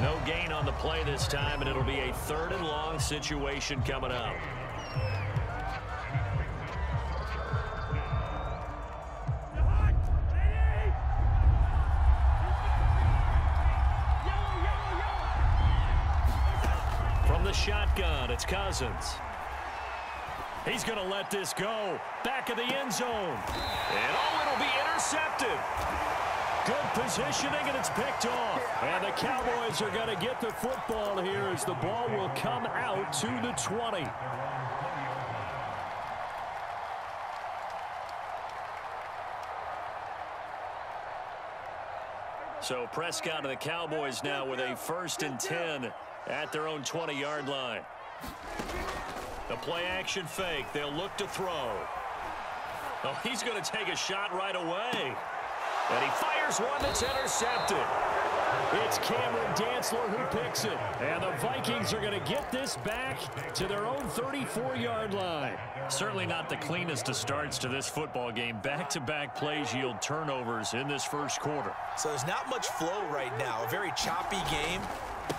No gain on the play this time, and it'll be a third and long situation coming up. From the shotgun, it's Cousins. He's going to let this go. Back of the end zone. And oh, it'll be intercepted. Good positioning, and it's picked off. And the Cowboys are going to get the football here as the ball will come out to the 20. So Prescott and the Cowboys now with a first and 10 at their own 20-yard line. The play action fake. They'll look to throw. Oh, he's going to take a shot right away. And he fires one that's intercepted. It's Cameron Dantzler who picks it. And the Vikings are going to get this back to their own 34-yard line. Certainly not the cleanest of starts to this football game. Back-to-back -back plays yield turnovers in this first quarter. So there's not much flow right now. A very choppy game.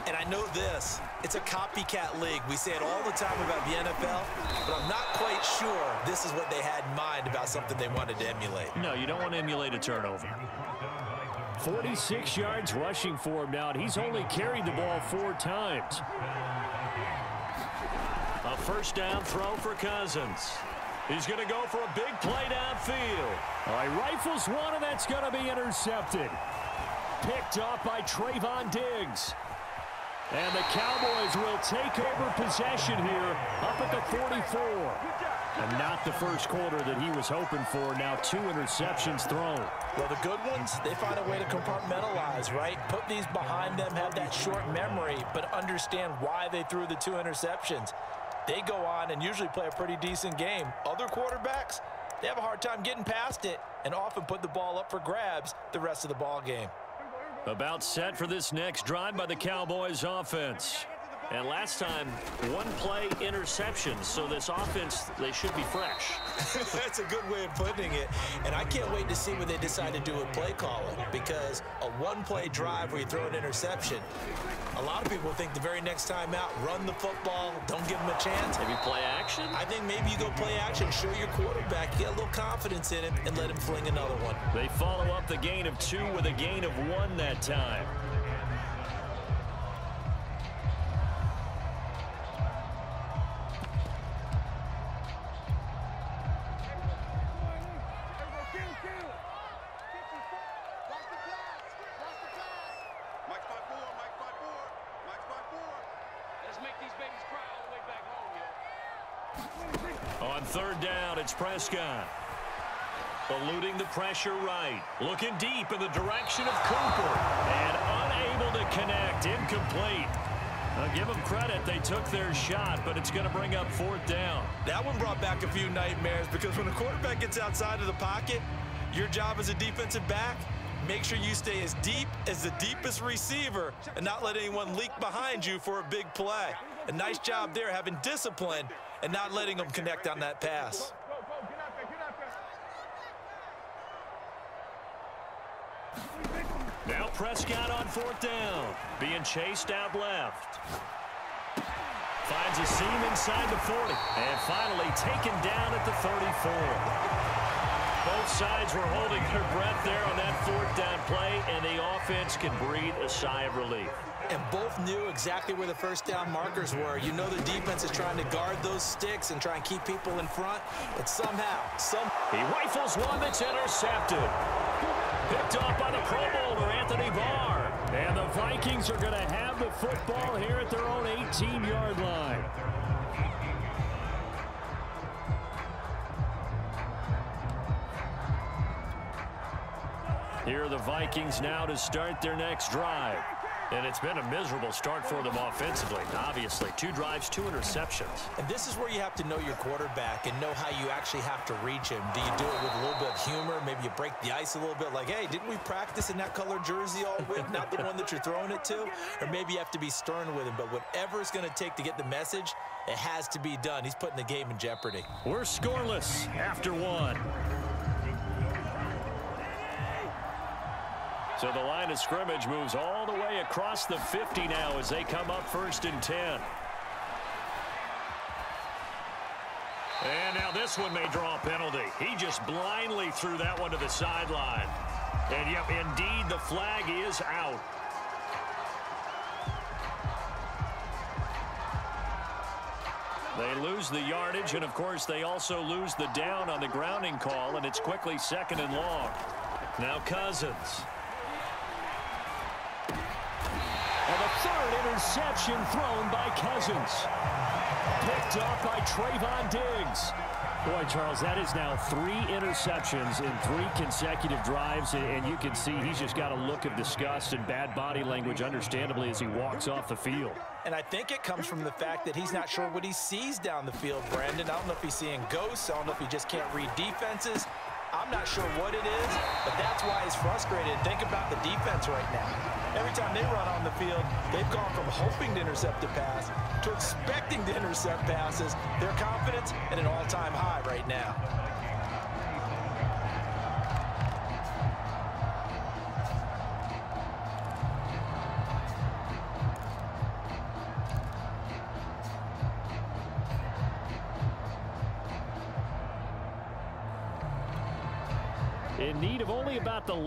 And I know this, it's a copycat league. We say it all the time about the NFL, but I'm not quite sure this is what they had in mind about something they wanted to emulate. No, you don't want to emulate a turnover. 46 yards rushing for him now, and he's only carried the ball four times. A first down throw for Cousins. He's going to go for a big play downfield. All right, rifles one, and that's going to be intercepted. Picked off by Trevon Diggs. And the Cowboys will take over possession here up at the 44. And not the first quarter that he was hoping for. Now two interceptions thrown. Well, the good ones, they find a way to compartmentalize, right? Put these behind them, have that short memory, but understand why they threw the two interceptions. They go on and usually play a pretty decent game. Other quarterbacks, they have a hard time getting past it and often put the ball up for grabs the rest of the ball game. About set for this next drive by the Cowboys offense. And last time, one play interception. So this offense, they should be fresh. That's a good way of putting it. And I can't wait to see what they decide to do with play calling. Because a one-play drive where you throw an interception, a lot of people think the very next time out, run the football, don't give them a chance. Maybe play action? I think maybe you go play action, show your quarterback, get a little confidence in him, and let him fling another one. They follow up the gain of two with a gain of one that time. On third down, it's Prescott. Eluding the pressure right. Looking deep in the direction of Cooper. And unable to connect. Incomplete. I'll give them credit. They took their shot, but it's going to bring up fourth down. That one brought back a few nightmares because when a quarterback gets outside of the pocket, your job as a defensive back, make sure you stay as deep as the deepest receiver and not let anyone leak behind you for a big play. A nice job there having discipline and not letting them connect on that pass. Now Prescott on fourth down. Being chased out left. Finds a seam inside the 40. And finally taken down at the 34. Both sides were holding their breath there on that fourth down play, and the offense can breathe a sigh of relief. And both knew exactly where the first down markers were. You know the defense is trying to guard those sticks and try and keep people in front, but somehow, some... He rifles one that's intercepted. Picked off by the Pro Bowler, Anthony Barr. And the Vikings are going to have the football here at their own 18-yard line. Here are the Vikings now to start their next drive. And it's been a miserable start for them offensively, obviously. Two drives, two interceptions. And this is where you have to know your quarterback and know how you actually have to reach him. Do you do it with a little bit of humor? Maybe you break the ice a little bit like, hey, didn't we practice in that color jersey all week, not the one that you're throwing it to? Or maybe you have to be stern with him. But whatever it's going to take to get the message, it has to be done. He's putting the game in jeopardy. We're scoreless after one. So the line of scrimmage moves all the way across the 50 now as they come up first and 10. And now this one may draw a penalty. He just blindly threw that one to the sideline. And yep, indeed, the flag is out. They lose the yardage, and of course, they also lose the down on the grounding call, and it's quickly second and long. Now Cousins. Third interception thrown by Cousins. Picked up by Trevon Diggs. Boy, Charles, that is now three interceptions in three consecutive drives, and you can see he's just got a look of disgust and bad body language, understandably, as he walks off the field. And I think it comes from the fact that he's not sure what he sees down the field, Brandon. I don't know if he's seeing ghosts. I don't know if he just can't read defenses. I'm not sure what it is, but that's why he's frustrated. Think about the defense right now. Every time they run on the field, they've gone from hoping to intercept a pass to expecting to intercept passes. Their confidence at an all-time high right now.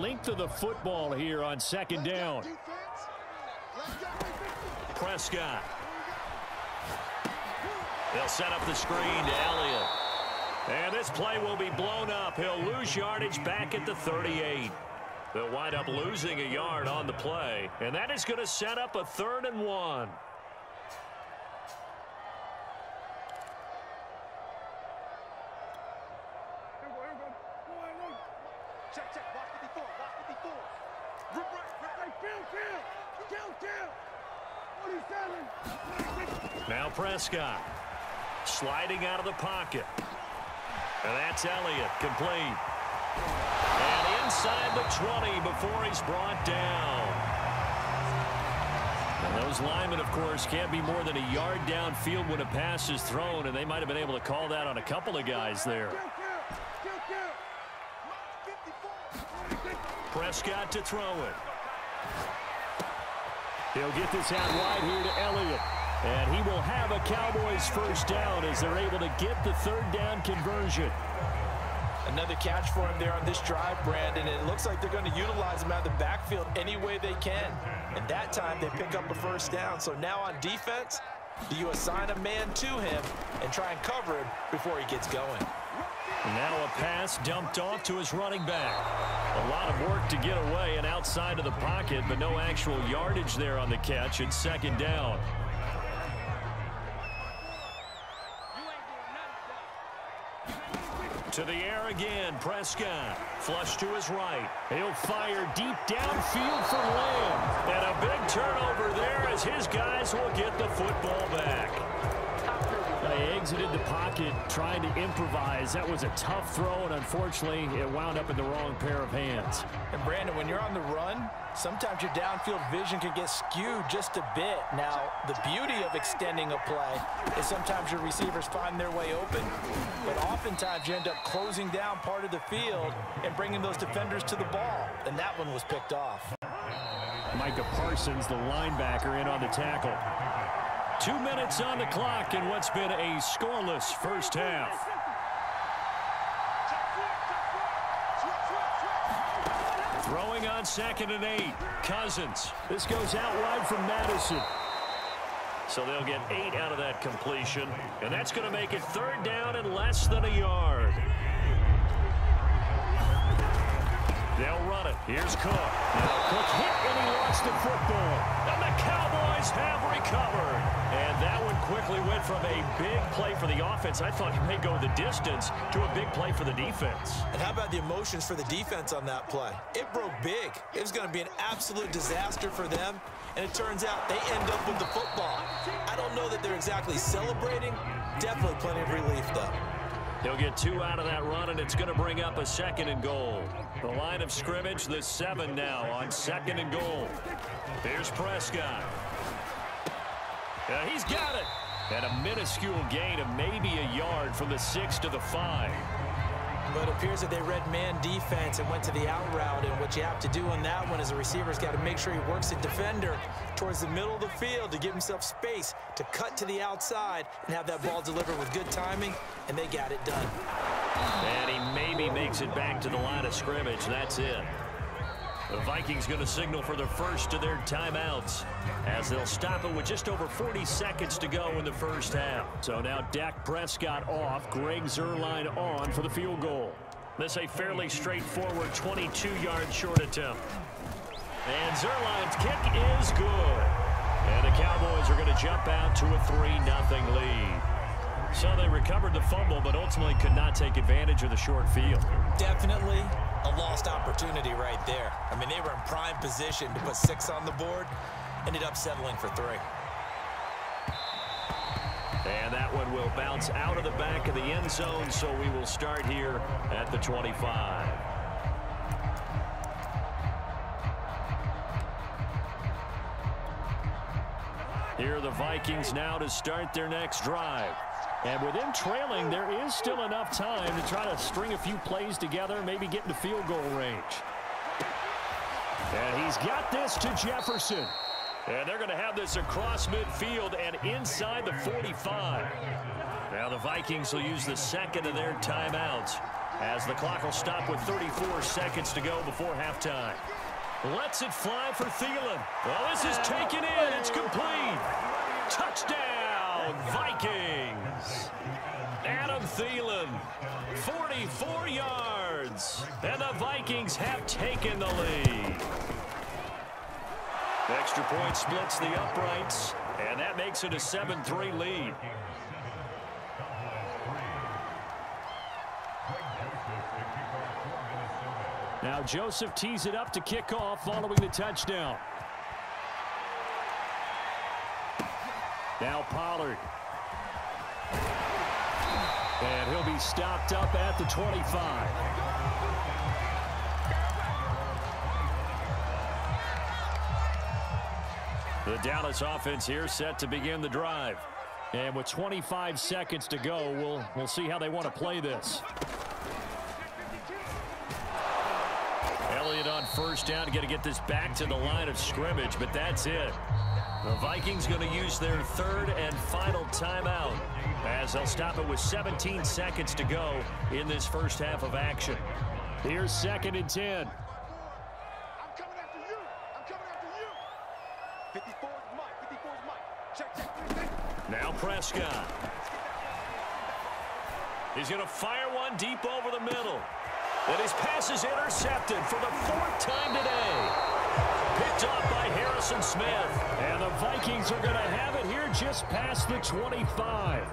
Length of the football here on second down. Prescott. They'll set up the screen to Elliott. And this play will be blown up. He'll lose yardage back at the 38. They'll wind up losing a yard on the play. And that is going to set up a third and one. Prescott sliding out of the pocket. And that's Elliott complete. And inside the 20 before he's brought down. And those linemen, of course, can't be more than a yard downfield when a pass is thrown, and they might have been able to call that on a couple of guys there. Prescott to throw it. He'll get this out wide here to Elliott. And he will have a Cowboys first down as they're able to get the third down conversion. Another catch for him there on this drive, Brandon. It looks like they're going to utilize him out of the backfield any way they can. And that time they pick up a first down. So now on defense, do you assign a man to him and try and cover him before he gets going? Now a pass dumped off to his running back. A lot of work to get away and outside of the pocket, but no actual yardage there on the catch. It's second down. To the air again, Prescott. Flush to his right. He'll fire deep downfield for Lamb. And a big turnover there as his guys will get the football back. They exited the pocket trying to improvise. That was a tough throw, and unfortunately, it wound up in the wrong pair of hands. And Brandon, when you're on the run, sometimes your downfield vision can get skewed just a bit. Now, the beauty of extending a play is sometimes your receivers find their way open, but oftentimes you end up closing down part of the field and bringing those defenders to the ball, and that one was picked off. Micah Parsons, the linebacker, in on the tackle. Two minutes on the clock in what's been a scoreless first half. Throwing on second and eight. Cousins. This goes out wide from Mattison. So they'll get eight out of that completion. And that's going to make it third down and less than a yard. They'll run it. Here's Cook. Now Cook hit and he lost the football. And the Cowboys have recovered. And that one quickly went from a big play for the offense. I thought he may go the distance to a big play for the defense. And how about the emotions for the defense on that play? It broke big. It was going to be an absolute disaster for them. And it turns out they end up with the football. I don't know that they're exactly celebrating. Definitely plenty of relief, though. He'll get two out of that run, and it's going to bring up a second and goal. The line of scrimmage, the seven now on second and goal. Here's Prescott. Uh, he's got it. And a minuscule gain of maybe a yard from the six to the five. But it appears that they read man defense and went to the out route. And what you have to do on that one is the receiver's got to make sure he works the defender towards the middle of the field to give himself space to cut to the outside and have that ball delivered with good timing, and they got it done. And he maybe makes it back to the line of scrimmage. That's it. The Vikings going to signal for the first of their timeouts as they'll stop it with just over 40 seconds to go in the first half. So now Dak Prescott off, Greg Zuerlein on for the field goal. This a fairly straightforward 22-yard short attempt. And Zuerlein's kick is good. And the Cowboys are going to jump out to a 3-0 lead. So they recovered the fumble, but ultimately could not take advantage of the short field. Definitely a lost opportunity right there. I mean, they were in prime position to put six on the board. Ended up settling for three. And that one will bounce out of the back of the end zone, so we will start here at the 25. Here are the Vikings now to start their next drive. And with them trailing, there is still enough time to try to string a few plays together, maybe get into field goal range. And he's got this to Jefferson. And they're going to have this across midfield and inside the 45. Now the Vikings will use the second of their timeouts as the clock will stop with 34 seconds to go before halftime. Lets it fly for Thielen. Well, this is taken in. It's complete. Touchdown, Vikings. Adam Thielen, 44 yards. And the Vikings have taken the lead. Extra point splits the uprights, and that makes it a 7-3 lead. Now Joseph tees it up to kick off following the touchdown. Now Pollard. And he'll be stopped up at the 25. The Dallas offense here set to begin the drive. And with 25 seconds to go, we'll, we'll see how they want to play this. Elliott on first down. Got to get this back to the line of scrimmage, but that's it. The Vikings going to use their third and final timeout as they'll stop it with 17 seconds to go in this first half of action. Here's second and 10. Now Prescott. He's going to fire one deep over the middle. And his pass is intercepted for the fourth time today. Picked off by Harrison Smith. And the Vikings are going to have it here just past the 25.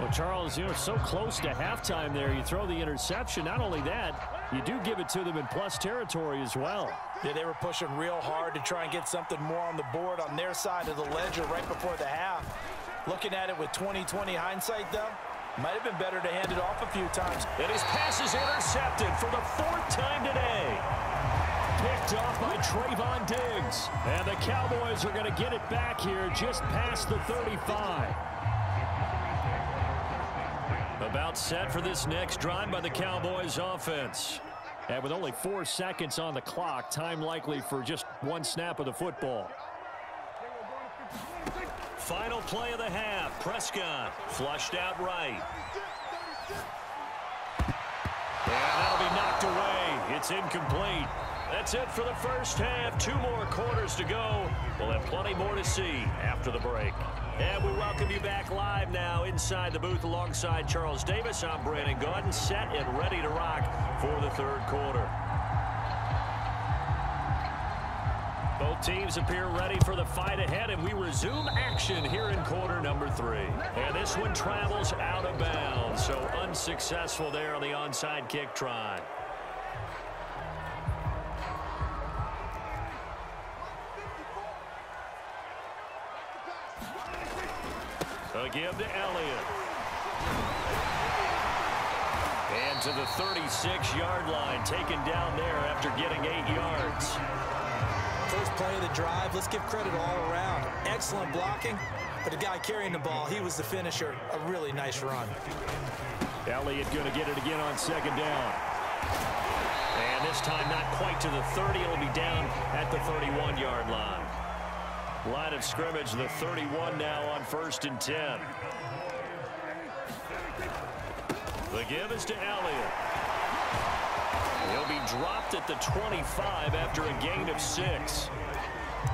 Well, Charles, you know, so close to halftime there. You throw the interception. Not only that, you do give it to them in plus territory as well. Yeah, they were pushing real hard to try and get something more on the board on their side of the ledger right before the half. Looking at it with 20-20 hindsight, though, might have been better to hand it off a few times. And his pass is intercepted for the fourth time today. Picked off by Trevon Diggs. And the Cowboys are going to get it back here just past the 35. About set for this next drive by the Cowboys offense. And with only four seconds on the clock, time likely for just one snap of the football. Final play of the half. Prescott flushed out right. And that'll be knocked away. It's incomplete. That's it for the first half. Two more quarters to go. We'll have plenty more to see after the break. And we welcome you back live now inside the booth alongside Charles Davis. I'm Brandon Gaudin, set and ready to rock for the third quarter. Both teams appear ready for the fight ahead, and we resume action here in quarter number three. And this one travels out of bounds, so unsuccessful there on the onside kick try. A give to Elliott. And to the 36-yard line, taken down there after getting eight yards. First play of the drive, let's give credit all around. Excellent blocking, but the guy carrying the ball, he was the finisher. A really nice run. Elliott going to get it again on second down. And this time not quite to the 30. It'll be down at the 31-yard line. Line of scrimmage, the 31 now on first and 10. The give is to Elliott. He'll be dropped at the 25 after a gain of six.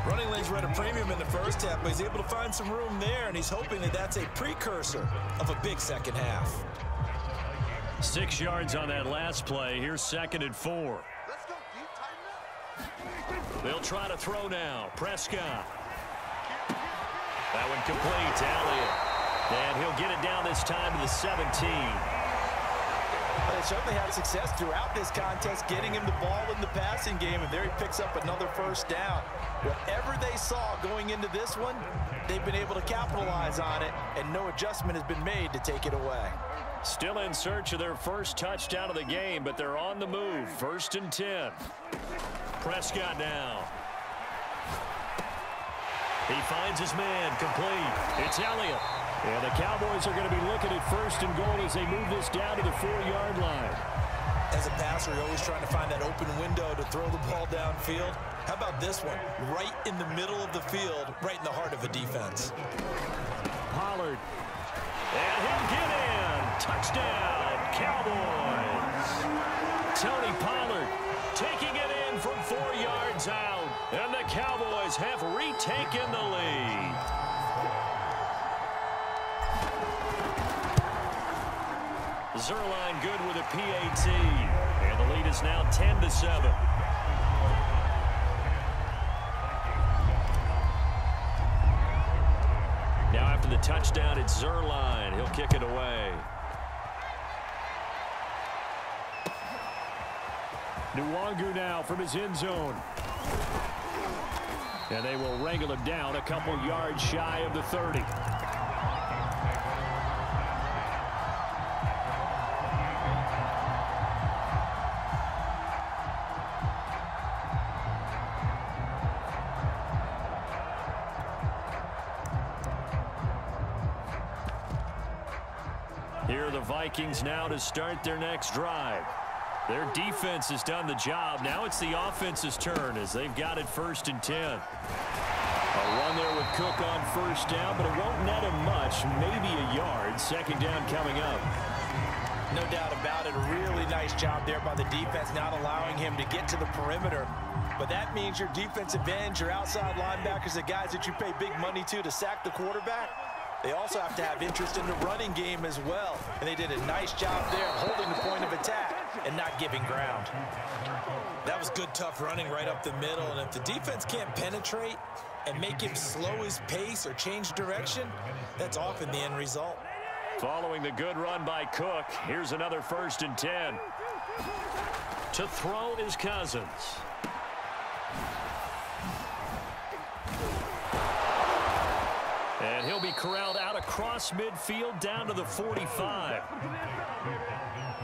Running lanes were at a premium in the first half, but he's able to find some room there, and he's hoping that that's a precursor of a big second half. Six yards on that last play. Here's second and four. They'll try to throw now. Prescott. That one complete to Elliott. And he'll get it down this time to the 17. They certainly had success throughout this contest, getting him the ball in the passing game, and there he picks up another first down. Whatever they saw going into this one, they've been able to capitalize on it, and no adjustment has been made to take it away. Still in search of their first touchdown of the game, but they're on the move. First and 10. Prescott now. He finds his man complete. It's Elliott. Yeah, the Cowboys are going to be looking at first and goal as they move this down to the four-yard line. As a passer, you're always trying to find that open window to throw the ball downfield. How about this one? Right in the middle of the field, right in the heart of a defense. Pollard. And he'll get in. Touchdown, Cowboys. Tony Pollard taking it from four yards out. And the Cowboys have retaken the lead. Zuerlein good with a PAT. And the lead is now 10 to 7. Now after the touchdown, it's Zuerlein. He'll kick it away. Nwangwu now from his end zone. And they will wrangle him down a couple yards shy of the 30. Here are the Vikings now to start their next drive. Their defense has done the job. Now it's the offense's turn as they've got it first and 10. A run there with Cook on first down, but it won't net him much. Maybe a yard. Second down coming up. No doubt about it. A really nice job there by the defense, not allowing him to get to the perimeter. But that means your defensive ends, your outside linebackers, the guys that you pay big money to to sack the quarterback, they also have to have interest in the running game as well. And they did a nice job there holding the point of attack and not giving ground. That was good, tough running right up the middle. And if the defense can't penetrate and make him slow his pace or change direction, that's often the end result. Following the good run by Cook, here's another first and 10. To throw is Cousins. And he'll be corralled out across midfield down to the 45.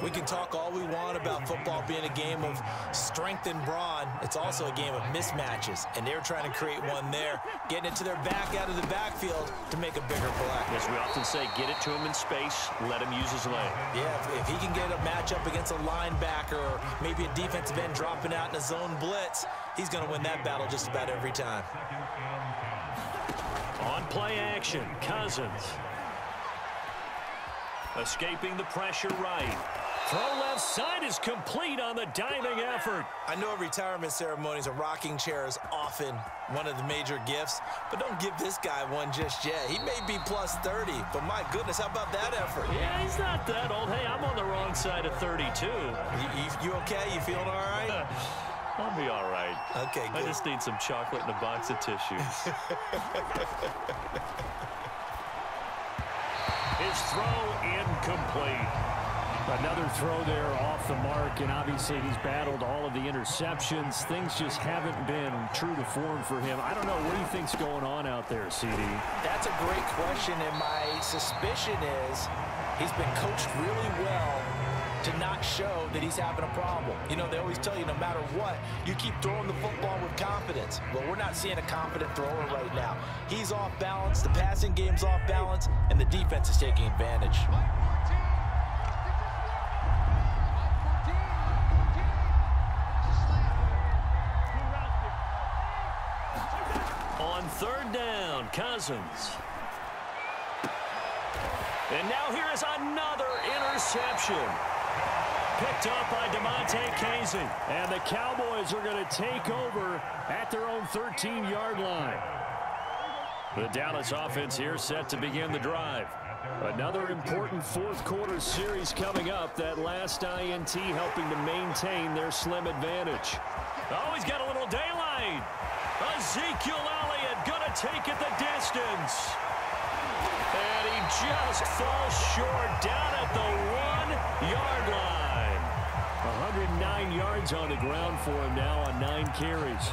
We can talk all we want about football being a game of strength and brawn. It's also a game of mismatches, and they're trying to create one there, getting it to their back out of the backfield to make a bigger play. As we often say, get it to him in space, let him use his leg. Yeah, if, if he can get a matchup against a linebacker or maybe a defensive end dropping out in a zone blitz, he's going to win that battle just about every time. On play action, Cousins. Escaping the pressure right. Throw left side is complete on the diving effort. I know retirement ceremonies, a rocking chair is often one of the major gifts, but don't give this guy one just yet. He may be plus 30, but my goodness, how about that effort? Yeah, he's not that old. Hey, I'm on the wrong side of 32. You, you, you okay? You feeling all right? I'll be all right. Okay, good. I just need some chocolate and a box of tissues. His throw incomplete. Another throw there off the mark, and obviously he's battled all of the interceptions. Things just haven't been true to form for him. I don't know. What do you think's going on out there, CD? That's a great question, and my suspicion is he's been coached really well to not show that he's having a problem. You know, they always tell you no matter what, you keep throwing the football with confidence. Well, we're not seeing a confident thrower right now. He's off balance, the passing game's off balance, and the defense is taking advantage. Cousins. And now here is another interception. Picked up by Damontae Kazee. And the Cowboys are going to take over at their own 13-yard line. The Dallas offense here set to begin the drive. Another important fourth quarter series coming up. That last INT helping to maintain their slim advantage. Oh, he's got a little daylight. Ezekiel Elliott take it the distance. And he just falls short down at the one-yard line. 109 yards on the ground for him now on nine carries.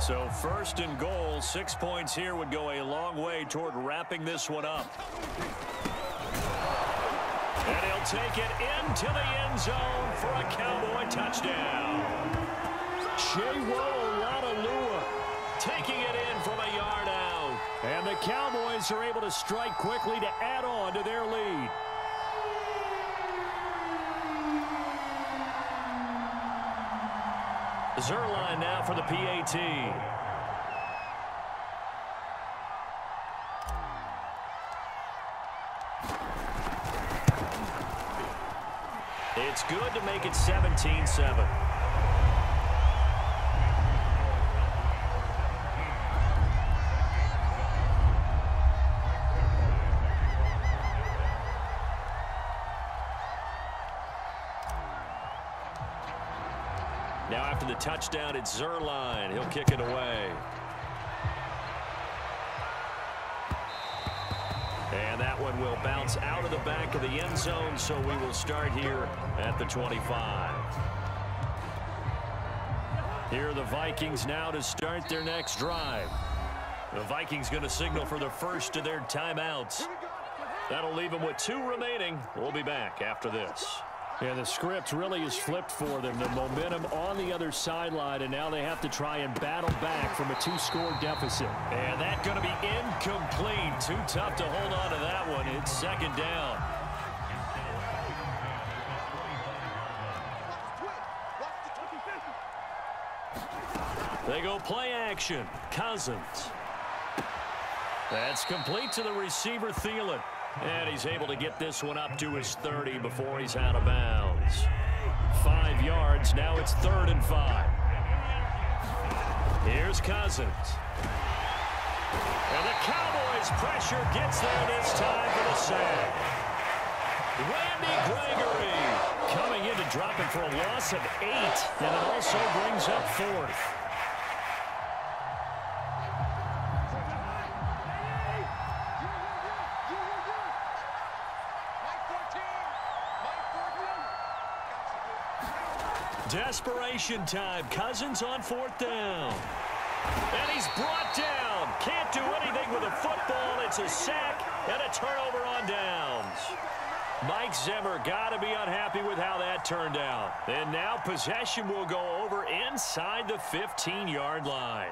So first and goal, six points here would go a long way toward wrapping this one up. And he'll take it into the end zone for a Cowboy touchdown. Sewo Olonilua taking it in from a yard out. And the Cowboys are able to strike quickly to add on to their lead. Zuerlein now for the PAT. It's good to make it 17-7. Now after the touchdown, it's Zuerlein. He'll kick it away. One will bounce out of the back of the end zone, so we will start here at the 25. Here are the Vikings now to start their next drive. The Vikings going to signal for the first of their timeouts. That'll leave them with two remaining. We'll be back after this. Yeah, the script really is flipped for them. The momentum on the other sideline, and now they have to try and battle back from a two-score deficit. And that's going to be incomplete. Too tough to hold on to that one. It's second down. They go play action. Cousins. That's complete to the receiver, Thielen. And he's able to get this one up to his 30 before he's out of bounds. Five yards. Now it's third and five. Here's Cousins. And the Cowboys pressure gets there this time for the sack. Randy Gregory coming in to drop it for a loss of eight. And it also brings up fourth. Time. Cousins on fourth down. And he's brought down. Can't do anything with a football. It's a sack and a turnover on downs. Mike Zimmer got to be unhappy with how that turned out. And now possession will go over inside the 15-yard line.